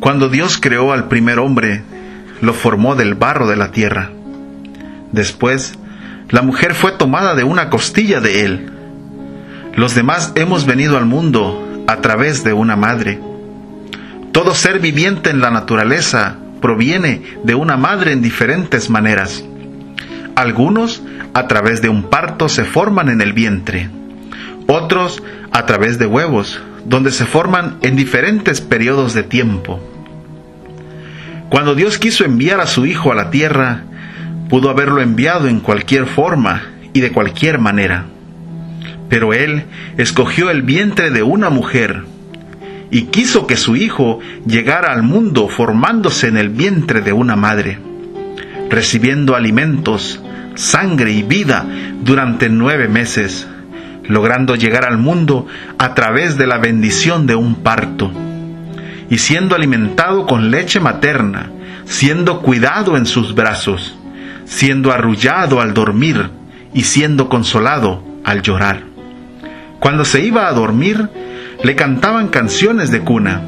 Cuando Dios creó al primer hombre, lo formó del barro de la tierra. Después, la mujer fue tomada de una costilla de él. Los demás hemos venido al mundo a través de una madre. Todo ser viviente en la naturaleza proviene de una madre en diferentes maneras. Algunos a través de un parto se forman en el vientre, otros a través de huevos, donde se forman en diferentes periodos de tiempo. Cuando Dios quiso enviar a su Hijo a la tierra, pudo haberlo enviado en cualquier forma y de cualquier manera. Pero Él escogió el vientre de una mujer y quiso que su Hijo llegara al mundo formándose en el vientre de una madre, recibiendo alimentos, sangre y vida durante nueve meses, logrando llegar al mundo a través de la bendición de un parto, y siendo alimentado con leche materna, siendo cuidado en sus brazos, siendo arrullado al dormir y siendo consolado al llorar. Cuando se iba a dormir, le cantaban canciones de cuna.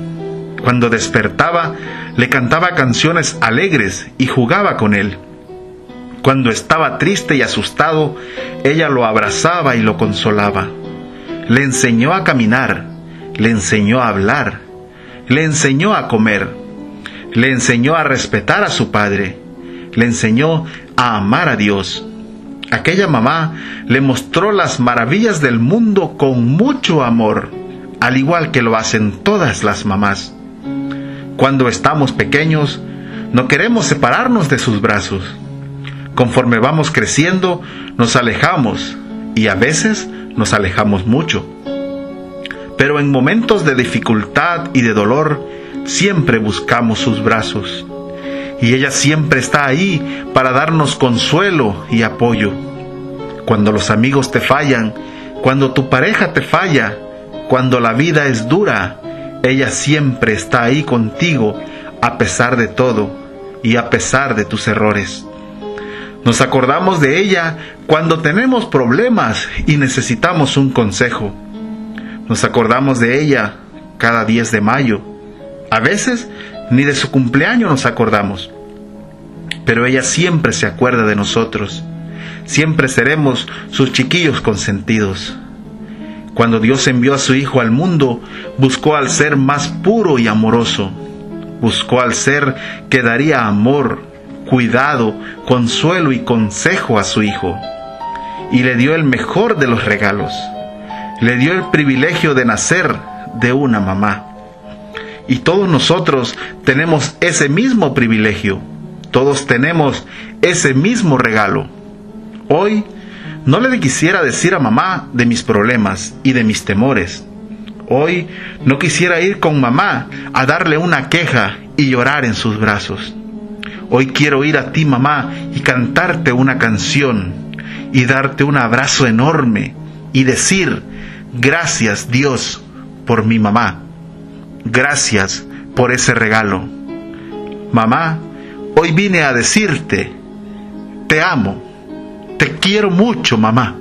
Cuando despertaba, le cantaba canciones alegres y jugaba con él. Cuando estaba triste y asustado, ella lo abrazaba y lo consolaba. Le enseñó a caminar, le enseñó a hablar, le enseñó a comer, le enseñó a respetar a su padre, le enseñó a amar a Dios. Aquella mamá le mostró las maravillas del mundo con mucho amor al igual que lo hacen todas las mamás. Cuando estamos pequeños, no queremos separarnos de sus brazos. Conforme vamos creciendo, nos alejamos y a veces nos alejamos mucho. Pero en momentos de dificultad y de dolor, siempre buscamos sus brazos. Y ella siempre está ahí para darnos consuelo y apoyo. Cuando los amigos te fallan, cuando tu pareja te falla, cuando la vida es dura, ella siempre está ahí contigo a pesar de todo y a pesar de tus errores. Nos acordamos de ella cuando tenemos problemas y necesitamos un consejo. Nos acordamos de ella cada 10 de mayo. A veces ni de su cumpleaños nos acordamos. Pero ella siempre se acuerda de nosotros. Siempre seremos sus chiquillos consentidos. Cuando Dios envió a su Hijo al mundo, buscó al ser más puro y amoroso. Buscó al ser que daría amor, cuidado, consuelo y consejo a su Hijo. Y le dio el mejor de los regalos. Le dio el privilegio de nacer de una mamá. Y todos nosotros tenemos ese mismo privilegio. Todos tenemos ese mismo regalo. Hoy no le quisiera decir a mamá de mis problemas y de mis temores. Hoy no quisiera ir con mamá a darle una queja y llorar en sus brazos. Hoy quiero ir a ti, mamá, y cantarte una canción y darte un abrazo enorme y decir, gracias Dios por mi mamá. Gracias por ese regalo. Mamá, hoy vine a decirte, te amo te quiero mucho, mamá.